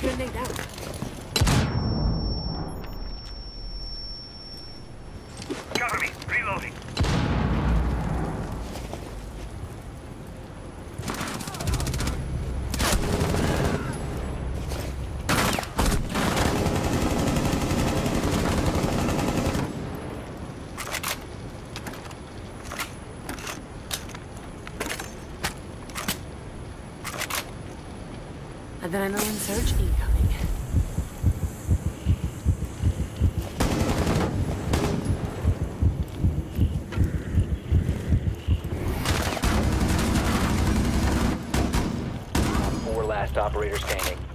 Grenade out. Adrenaline surge incoming. Four last operator standing.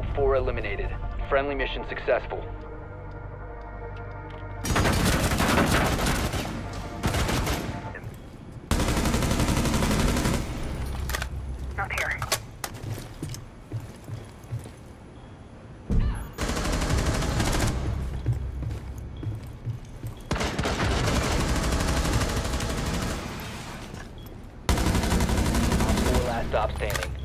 OPFOR eliminated. Friendly mission successful. Not here. OPFOR last stop standing.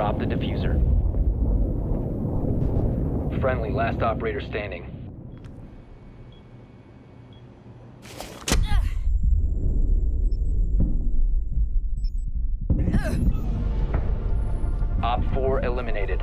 Dropped the defuser. Friendly last operator standing. Op 4 eliminated.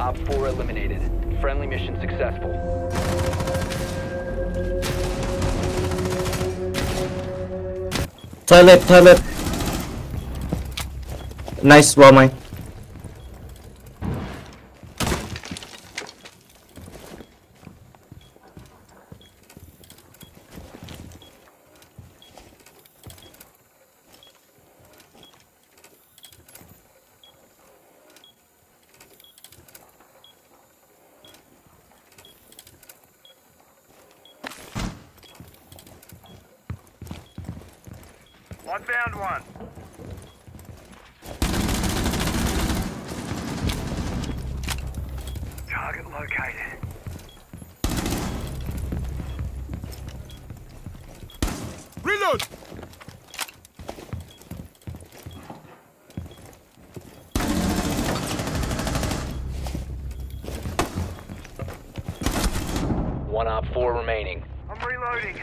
OPFOR eliminated. Friendly mission successful. Toilet, toilet. Nice, mine. One found one. Target located. Reload! One OPFOR remaining. I'm reloading.